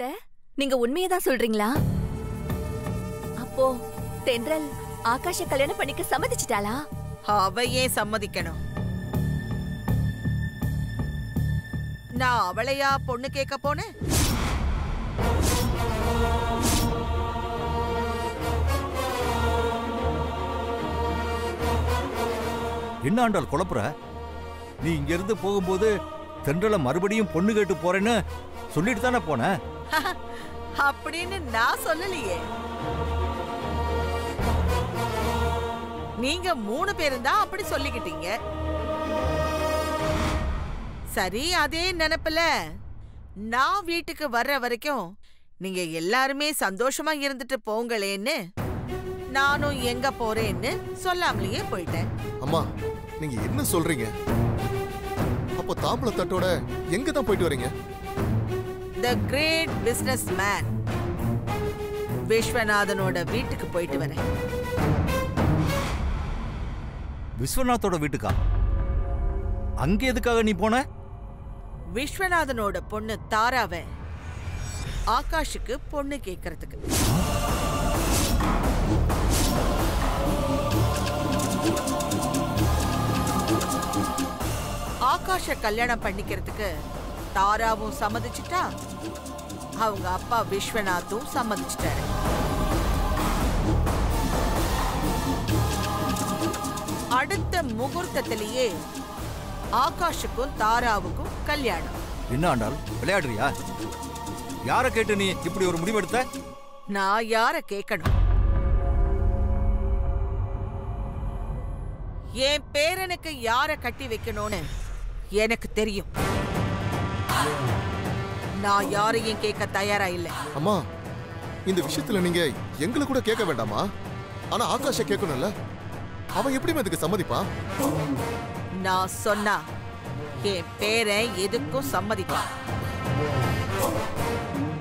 அத்தை நீங்க உண்மையை தான் சொல்றீங்களா? அப்போ தென்றல் ஆகாஷ கல்யாணம் பண்ணிக்க சம்மதிச்சிட்டாளா? அவ ஏன் சம்மதிக்கணும்? நான் அவளையா பொண்ணு கேட்க போனேன்? என்ன குழப்புற? நீ இங்க இருந்து போகும்போது தென்றல மறுபடியும் பொண்ணு கேட்டு போறேன்னு சொல்லிட்டு தானே போன? அப்படின்னு நான் சொல்லலையே. நீங்க மூணு பேரும் தான் அப்படி சொல்லிக்கிட்டீங்க. சரி அதே நினைப்புல நான் வீட்டுக்கு வர்ற வரைக்கும் நீங்க எல்லாருமே சந்தோஷமா இருந்துட்டு போங்களேன்னு நானும் எங்க போறேன்னு சொல்லாமலேயே போயிட்டேன். அம்மா நீங்க என்ன சொல்றீங்க? அப்போ தாம்பளத்தட்டோட எங்க தான் போயிட்டு வரீங்க? த கிரேட் பிசினஸ் மேன் விஸ்வநாதனோட வீட்டுக்கு போயிட்டு வரேன். விஸ்வநாத்தோட வீட்டுக்கா? அங்க எதுக்காக நீ போன? விஸ்வநாதனோட பொண்ணு தாராவ ஆகாஷுக்கு பொண்ணு கேக்குறதுக்கு. ஆகாஷ கல்யாணம் பண்ணிக்கிறதுக்கு தாராவும் சம்மதிச்சுட்டா? அவங்க அப்பா விஸ்வநாத்தும் சம்மதிச்சிட்டாரு. அடுத்த முகூர்த்தத்திலேயே ஆகாஷுக்கும் தாராவுக்கும் கல்யாணம். என்ன ஆண்டாள் விளையாடுறியா? யார கேட்டு நீ இப்படி ஒரு முடிவெடுத்த? நான் யார கேட்கணும்? என் பேரனுக்கு யார கட்டி வைக்கணும்னு எனக்கு தெரியும். நான் யாரையும் கேட்க தயாரா இல்லை. அம்மா இந்த விஷயத்துல நீங்க எங்களை கூட கேட்க வேண்டாமா? ஆனா ஆகாஷ கேட்கணும்ல. அவன் எப்படி இதுக்கு சம்மதிப்பான் நான் சொன்னா என் பேரன் எதுக்கும் சம்மதிப்பான்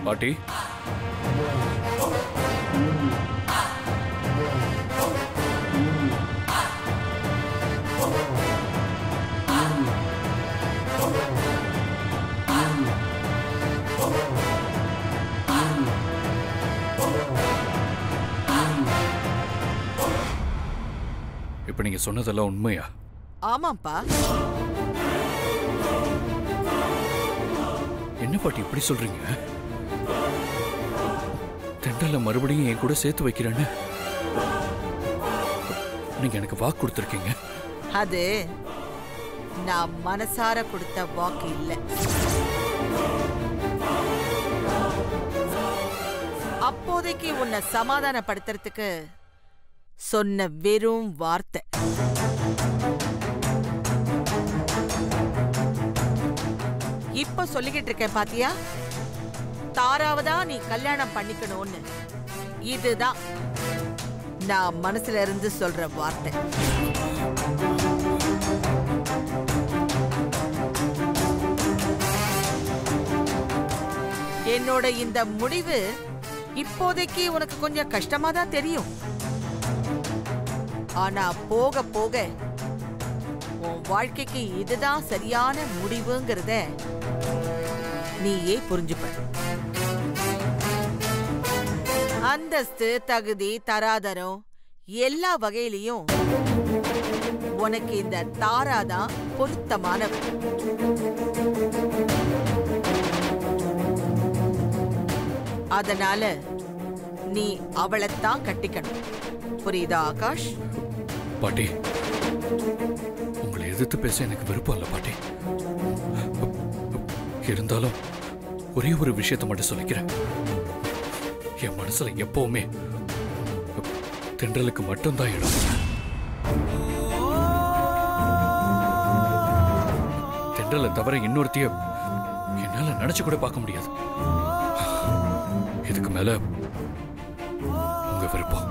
பாட்டி. இப்ப நீங்க சொன்னதெல்லாம் உண்மையா? ஆமாப்பா என்ன பாட்டி இப்படி சொல்றீங்க? தெண்டல மறுபடியும் என் கூட சேர்த்து வைக்கிறேன்னு? நீங்க எனக்கு வாக்கு கொடுத்துருக்கீங்க. அது நான் மனசார கொடுத்த வாக்கு இல்ல. அப்போதைக்கு உன்னை சமாதானப்படுத்துறதுக்கு சொன்ன வெறும் வார்த்தை. இப்ப சொல்லிக்கிட்டு இருக்கேன் பாத்தியா? தாராவதா நீ கல்யாணம் பண்ணிக்கணும்னு. இதுதான் நான் மனசுல இருந்து சொல்ற வார்த்தை. என்னோட இந்த முடிவு இப்போதைக்கு உனக்கு கொஞ்சம் கஷ்டமா தான் தெரியும். ஆனா போக போக உன் வாழ்க்கைக்கு இதுதான் சரியான முடிவுங்கிறத நீயே புரிஞ்சுப்ப. அந்தஸ்து தகுதி தராதரம் எல்லா வகையிலையும் உனக்கு இந்த தாராதான் பொருத்தமானவர் அதனால நீ அவளைத்தான் கட்டிக்கணும். புரியுதா ஆகாஷ்? பாட்டி உங்களை எதிர்த்து பேச எனக்கு விருப்பம் இல்லை பாட்டி. இருந்தாலும் ஒரே ஒரு விஷயத்தை மட்டும் சொல்லிக்கிறேன். என் மனசுல எப்பவுமே தென்றலுக்கு மட்டும்தான் இடம். தென்றலை தவிர இன்னொருத்தையும் என்னால நினைச்சு கூட பார்க்க முடியாது. இதுக்கு மேல உங்க விருப்பம்.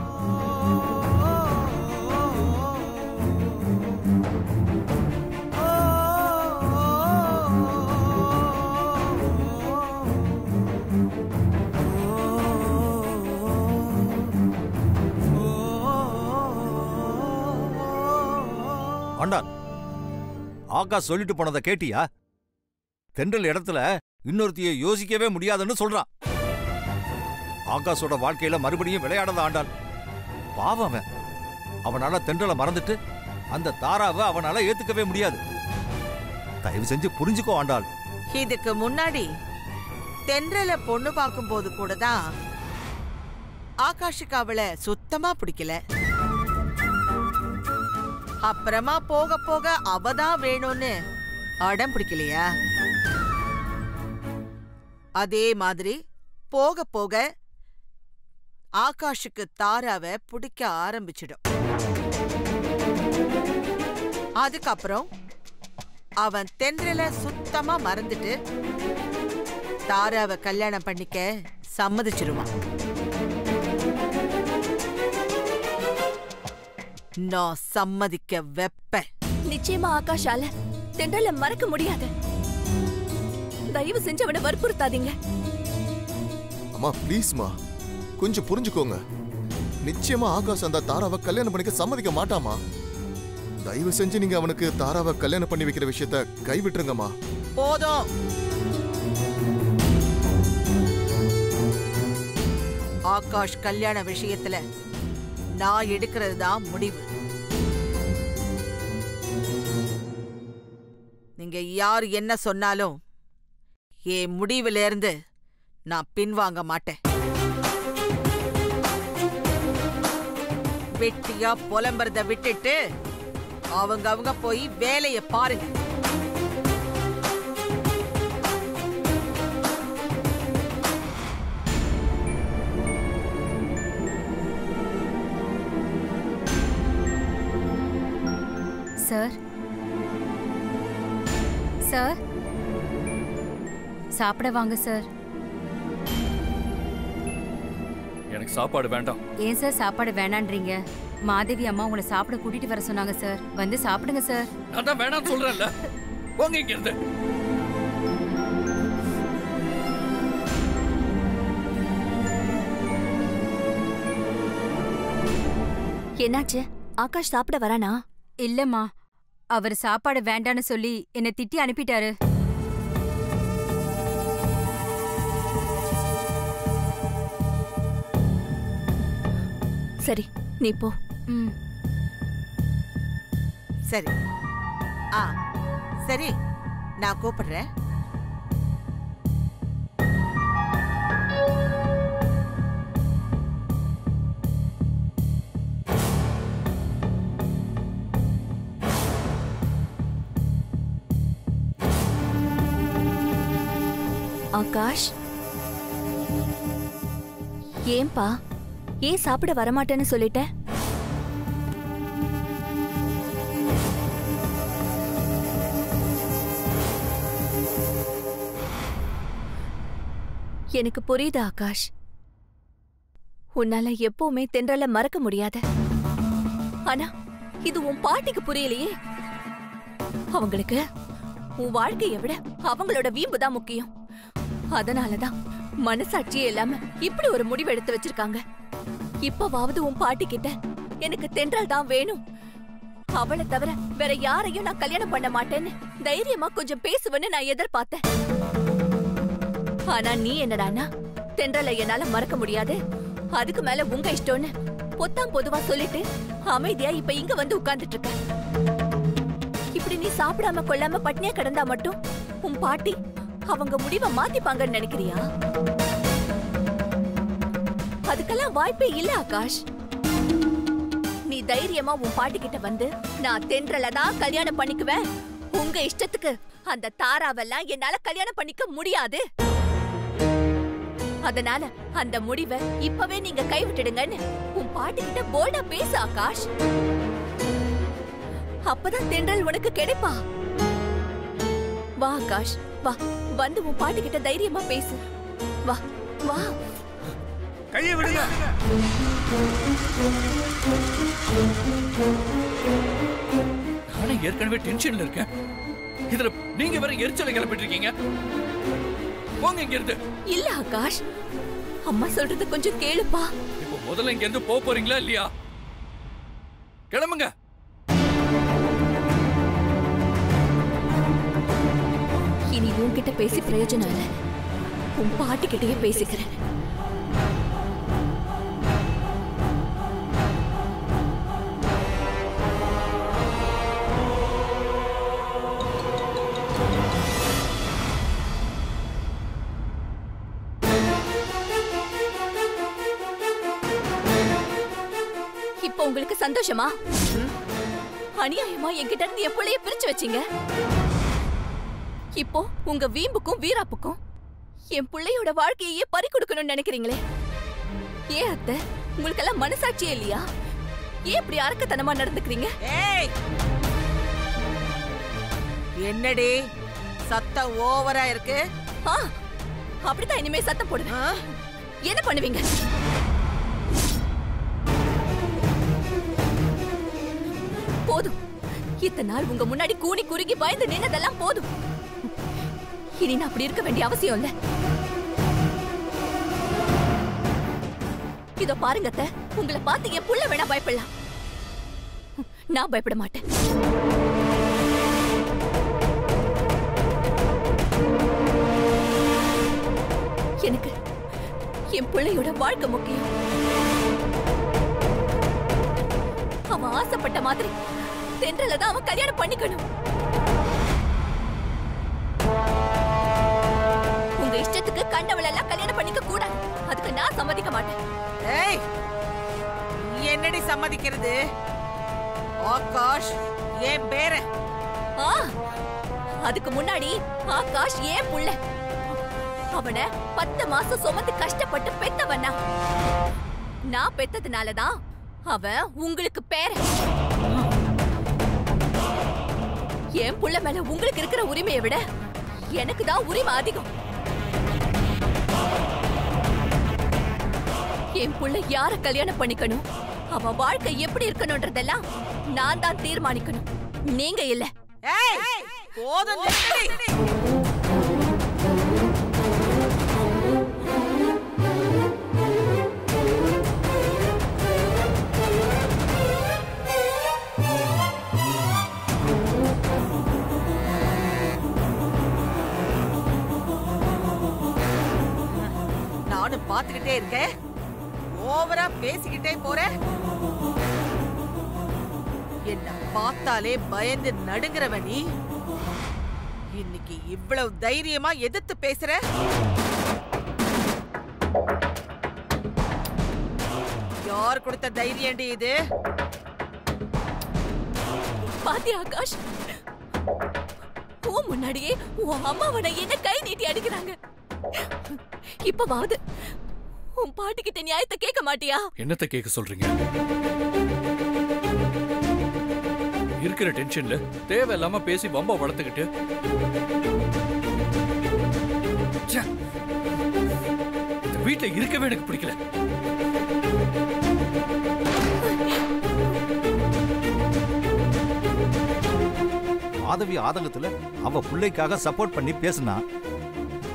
ஆண்டாள் ஆகாஷ் சொல்லிட்டு போனதை கேட்டியா? தென்றல் இடத்துல இன்னொருத்திய யோசிக்கவே முடியாதுன்னு சொல்றான். ஆகாஷோட வாழ்க்கையில மறுபடியும் விளையாடத ஆண்டாள். பாவம் அவன். அவனால தென்றலை மறந்துட்டு அந்த தாராவை அவனால ஏத்துக்கவே முடியாது. தயவு செஞ்சு புரிஞ்சுக்கோ ஆண்டாள். இதுக்கு முன்னாடி தென்றல பொண்ணு பார்க்கும் போது கூட தான் ஆகாஷுக்கு அவளை சுத்தமா பிடிக்கல. அப்புறமா போக போக அவதான் வேணும்னு அடம் பிடிக்கலையா? அதே மாதிரி போக போக ஆகாஷுக்கு தாராவை பிடிக்க ஆரம்பிச்சிடும். அதுக்கப்புறம் அவன் தென்றல சுத்தமா மறந்துட்டு தாராவை கல்யாணம் பண்ணிக்க சம்மதிச்சிருவான். நான் சம்மதிக்க வெப்பேன் நிச்சயமா ஆகாஷால தென்றல மறக்க முடியாது. தயவு செஞ்சு அவனை வற்புறுத்தாதீங்க. அம்மா ப்ளீஸ்மா கொஞ்சம் புரிஞ்சுக்கோங்க. நிச்சயமா ஆகாஷ் அந்த தாராவை கல்யாணம் பண்ணிக்க சம்மதிக்க மாட்டாமா? தயவு செஞ்சு நீங்க அவனுக்கு தாராவை கல்யாணம் பண்ணி வைக்கிற விஷயத்த கைவிட்டுருங்கம்மா. போதும். ஆகாஷ் கல்யாண விஷயத்துல நான் எடுக்கிறது தான் முடிவு. நீங்க யார் என்ன சொன்னாலும் என் முடிவிலிருந்து நான் பின்வாங்க மாட்டேன். வெட்டியா புலம்புறத விட்டுட்டு அவங்க அவங்க போய் வேலைய பாருங்க. சார். சார். சாப்பிட வாங்க சார். எனக்கு சாப்பாடு வேண்டாம். ஏன் சார் சாப்பாடு வேணான்றீங்க? மாதவி அம்மா உங்களை சாப்பிட கூட்டிட்டு வர சொன்னாங்க சார். வந்து சாப்பிடுங்க சார். நான் தான் வேணாம்னு சொல்றேன்ல. போங்க இங்க இருந்து என்னாச்சு? ஆகாஷ் சாப்பிட வரானா? இல்லம்மா. அவர் சாப்பாடு வேண்டான்னு சொல்லி என்னை திட்டி அனுப்பிட்டாரு. சரி நீ போ. ம். சரி. ஆ சரி. நான் கூப்பிடுறேன். ஆகாஷ்? ஏன்பா? ஏன் சாப்பிட வரமாட்டேன்னு சொல்லிட்ட? எனக்கு புரியுது ஆகாஷ்? உன்னால எப்பவுமே தென்றல மறக்க முடியாத. ஆனா இது உன் பாட்டிக்கு புரியலையே. அவங்களுக்கு உன் வாழ்க்கையை விட அவங்களோட வீம்பு தான் முக்கியம். அதனாலதான் மனசாட்சியே இல்லாம இப்படி ஒரு முடிவு எடுத்து வச்சிருக்காங்க. இப்பவாவது உன் பாட்டி கிட்ட எனக்கு தென்றல் தான் வேணும். அவளை தவிர வேற யாரையும் நான் கல்யாணம் பண்ண மாட்டேன்னு தைரியமா கொஞ்சம் பேசுவேன்னு நான் எதிர்பார்த்தேன். ஆனா நீ என்னடானா தென்றலை என்னால மறக்க முடியாது. அதுக்கு மேல உங்க இஷ்டம்னு பொத்தாம் பொதுவா சொல்லிட்டு அமைதியா இப்ப இங்க வந்து உட்கார்ந்துட்டு இருக்க இப்படி நீ சாப்பிடாம கொள்ளாம பட்னியா கிடந்தா மட்டும் உன் பாட்டி அவங்க முடிவை மாத்திப்பாங்கன்னு நினைக்கிறியா? அதுக்கெல்லாம் வாய்ப்பே இல்ல ஆகாஷ். நீ தைரியமா உன் பாட்டி கிட்ட வந்து நான் தென்றல தான் கல்யாணம் பண்ணிக்குவேன். உங்க இஷ்டத்துக்கு அந்த தாராவெல்லாம் என்னால கல்யாணம் பண்ணிக்க முடியாது. அதனால அந்த முடிவை இப்பவே நீங்க கைவிட்டுடுங்கன்னு உன் பாட்டி கிட்ட போல்டா பேசு ஆகாஷ். அப்பதான் தென்றல் உனக்கு கிடைப்பா. வா ஆகாஷ். வா வந்து உன் பாட்டி கிட்ட தைரியமா பேசு. வா வா. கையை விடுங்க. நானே ஏற்கனவே டென்ஷன்ல இருக்கேன். இதுல நீங்க வேற எரிச்சலை கிளப்பிட்டு இருக்கீங்க போங்க இங்க இருந்து இல்ல ஆகாஷ். அம்மா சொல்றது கொஞ்சம் கேளுப்பா. இப்போ முதல்ல இங்க இருந்து போக போறீங்களா இல்லையா? கிளம்புங்க. இனி உன்கிட்ட பேசி பிரயோஜனம் இல்ல. உன் பாட்டி கிட்டயே பேசிக்கிறேன். சந்தோஷமா? அநியாயமா என்கிட்ட இருந்து என் பிள்ளைய பிரிச்சு வச்சீங்க? இப்போ உங்க வீம்புக்கும் வீராப்புக்கும் என் பிள்ளையோட வாழ்க்கையே பறி கொடுக்கணும்னு நினைக்கிறீங்களே? ஏன் அத்தை? உங்களுக்கெல்லாம் மனசாட்சியே இல்லையா? ஏன் இப்படி அரக்கத்தனமா நடந்துக்கிறீங்க? என்னடி? சத்தம் ஓவரா இருக்கு. அப்படித்தான் இனிமே சத்தம் ஆ? என்ன பண்ணுவீங்க? போதும். இத்தனை நாள் உங்க முன்னாடி கூனி குறுகி பயந்து நின்னதெல்லாம் போதும். இனி நான் அப்படி இருக்க வேண்டிய அவசியம் இல்ல. இதோ பாருங்க உங்களை பார்த்து என் புள்ள வேணா பயப்படலாம். நான் பயப்பட மாட்டேன். எனக்கு என் பிள்ளையோட வாழ்க்கை முக்கியம். அவன் ஆசைப்பட்ட மாதிரி தென்றல தான் அவன் கல்யாணம் பண்ணிக்கணும். உங்க இஷ்டத்துக்கு கண்டவள எல்லாம் கல்யாணம் பண்ணிக்க கூடாது. அதுக்கு நான் சம்மதிக்க மாட்டேன். ஏய் என்னடி சம்மதிக்கிறது? ஆகாஷ் என் பேரன் ஆ அதுக்கு முன்னாடி ஆகாஷ் ஏன் புள்ள? அவன பத்து மாசம் சுமந்து கஷ்டப்பட்டு பெத்தவனா நான் பெத்ததுனாலதான் அவன் உங்களுக்கு பேரன். என் புள்ள மேல உங்களுக்கு இருக்கிற உரிமையை விட எனக்கு தான் உரிமை அதிகம். என் புள்ள யார கல்யாணம் பண்ணிக்கணும்? அவ வாழ்க்கை எப்படி இருக்கணும்ன்றதெல்லாம் நான் தான் தீர்மானிக்கணும். நீங்க இல்ல. ஏய் போதும் பாத்துக்கிட்டே இருக்க. ஓவரா பேசிக்கிட்டே போற. என்ன பார்த்தாலே பயந்து நடுங்குறவ நீ. இன்னைக்கு இவ்வளவு தைரியமா எதிர்த்து பேசுற? யார் கொடுத்த தைரியண்டி இது? பாத்தி ஆகாஷ்? உன் முன்னாடியே உன் அம்மாவனை என்ன கை நீட்டி அடிக்கிறாங்க? இப்பவாவது உன் பாட்டி கிட்ட நியாயத்தை கேட்க மாட்டியா? என்னத்த கேட்க சொல்றீங்க? இருக்கிற டென்ஷன்ல தேவையில்லாம பேசி வம்ப வளர்த்துக்கிட்டு. இந்த வீட்டுல இருக்கவே எனக்கு பிடிக்கல. மாதவி ஆதங்கத்துல அவ பிள்ளைக்காக சப்போர்ட் பண்ணி பேசுனா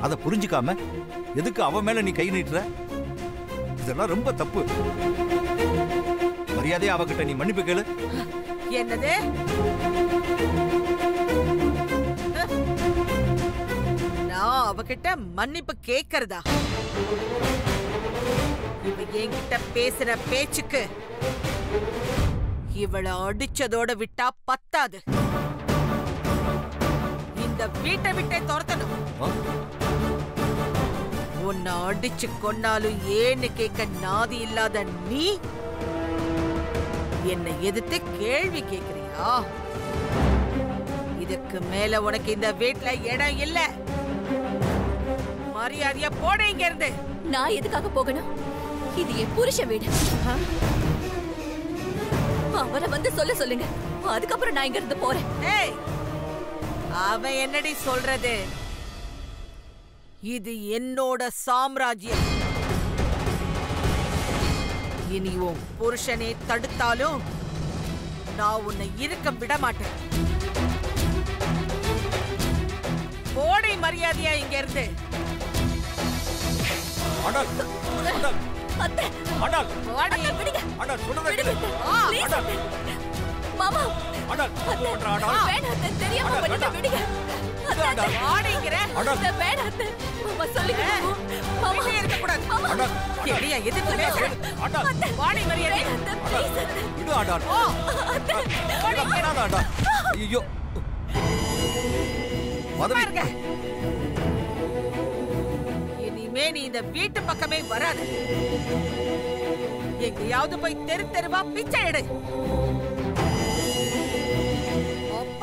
அதை புரிஞ்சுக்காம எதுக்கு அவ மேல நீ கை நீட்டுற? இதெல்லாம் ரொம்ப தப்பு. மரியாதையா அவகிட்ட நீ மன்னிப்பு கேளு. என்னது? நான் அவகிட்ட மன்னிப்பு கேக்குறதா? இவ என்கிட்ட பேசுற பேச்சுக்கு இவள அடிச்சதோட விட்டா பத்தாது. இந்த வீட்டை விட்டே துரத்தணும்? உன்னை அடிச்சு கொன்னாலும் ஏன்னு கேட்க நாதி இல்லாத நீ? என்னை எதிர்த்து கேள்வி கேக்குறியா இதுக்கு மேல உனக்கு இந்த வீட்ல இடம் இல்ல. மரியாதையா போட இங்க இருந்து நான் எதுக்காக போகணும்? இது என் புருஷ வீடு. அவரை வந்து சொல்ல சொல்லுங்க. அதுக்கப்புறம் நான் இங்க இருந்து போறேன். ஏய் அவன் என்னடி சொல்றது? இது என்னோட சாம்ராஜ்யம். இனி உன் புருஷனே தடுத்தாலும் நான் உன்னை இருக்க விட மாட்டேன். போடை மரியாதையா இங்க இருந்து. அத்தை, விடுங்க. ஆண்டாள் சொல்றத. மாமா. அத்தை, தெரியாம. விடுங்க. ஐயோ. இனிமே நீ இந்த வீட்டு பக்கமே வராத. எங்கேயாவது போய் தெரு தெருவா பிச்சை எடு.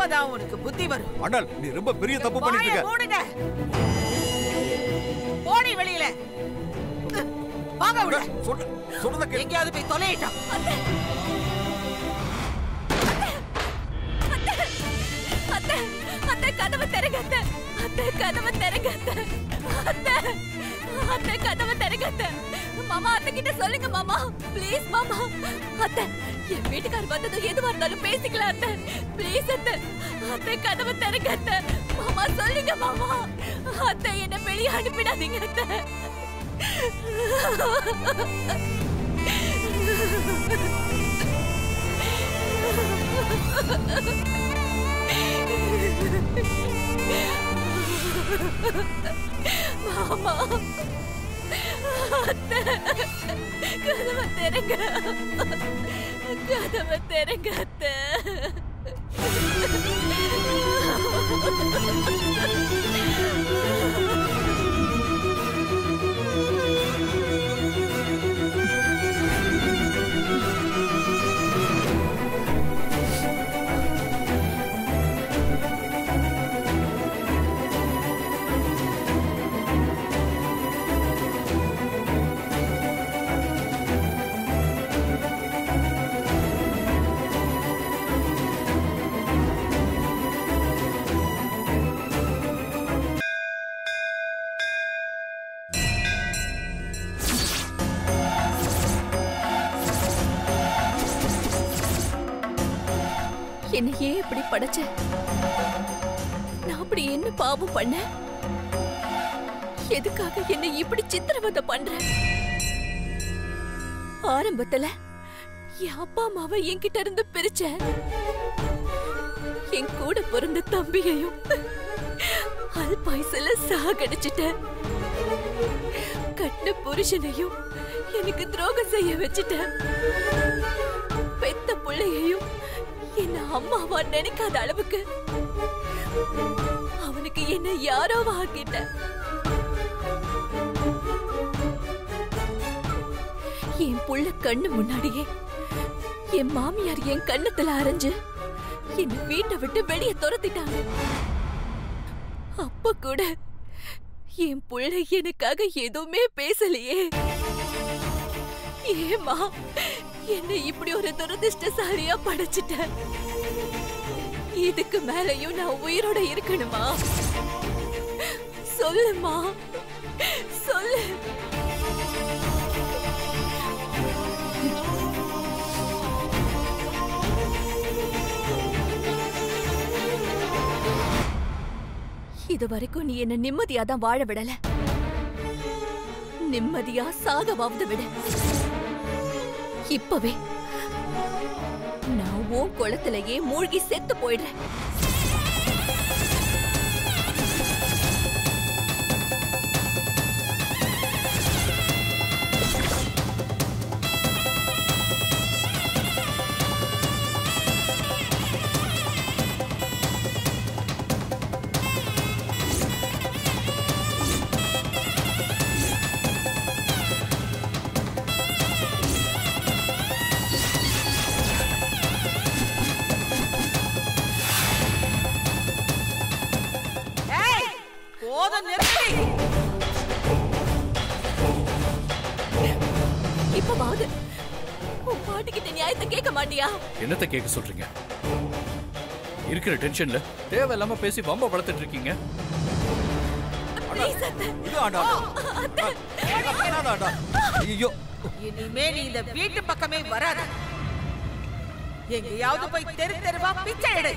அப்பதான் உனக்கு புத்தி வரும். ஆண்டாள் நீ ரொம்ப பெரிய தப்பு பண்ணிட்டு இருக்க. மூடுங்க. போடி வெளியில. வாங்க உள்ள. சொல்ல சொல்றத கேளு. எங்கேயாவது போய் தொலையிட்டோம். அத்தை. அத்தை. கதவை திறங்க அத்தை. அத்தை கதவை திறங்க அத்தை. அத்தை. அத்தை கதவை திறங்க அத்தை. மாமா அத்தை கிட்ட சொல்லுங்க மாமா. ப்ளீஸ் மாமா. அத்தை. என் வீட்டுக்கார் வந்ததும் எதுவா இருந்தாலும் பேசிக்கலாம் அத்தை. ப்ளீஸ் அத்தை. அத்தை கதவை திறக்க அத்தை. மாமா சொல்லுங்க மாமா. அத்தை என்ன வெளியே அனுப்பிடாதீங்க அத்தை. மாமா. அத்தை கதவை திறங்க. கதவை திறங்க அத்தை அப்படி இப்படி படைச்ச நான் அப்படி என்ன பாவம் பண்ண? எதுக்காக என்ன இப்படி சித்திரவதை பண்ற? ஆரம்பத்துல என் அப்பா அம்மாவை என்கிட்ட இருந்து பிரிச்ச என் கூட பிறந்த தம்பியையும் அல்பாயுசுல சாகடிச்சிட்ட கட்டின புருஷனையும் எனக்கு துரோகம் செய்ய வச்சுட்ட பெத்த பிள்ளையையும் என்ன அம்மாவா நினைக்காத அளவுக்கு? அவனுக்கு என்ன யாரோ ஆக்கிட்ட என் புள்ள கண்ணு முன்னாடியே என் மாமியார் என் கண்ணத்துல அரைஞ்சு என்ன வீட்டை விட்டு வெளியே துரத்திட்டாங்க. அப்ப கூட என் புள்ள எனக்காக எதுவுமே பேசலையே. ஏமா என்ன இப்படி ஒரு துரதிருஷ்டசாலியா படைச்சிட்ட? இதுக்கு மேலயும் நான் உயிரோட இருக்கணுமா? சொல்லுமா? சொல்லு. இது வரைக்கும் நீ என்ன நிம்மதியா தான் வாழ விடல. நிம்மதியா சாகவாவது விட. இப்பவே. நான் உன் குளத்திலேயே மூழ்கி செத்து போயிடுறேன். என்னத்த கேட்க சொல்றீங்க? இருக்கிற டென்ஷன்ல தேவையில்லாம பேசி வம்ப வளர்த்துட்டு இருக்கீங்க. ஐயோ இனிமே நீ இந்த வீட்டு பக்கமே வராத. எங்கேயாவது போய் தெரு தெருவா பிச்சை எடு.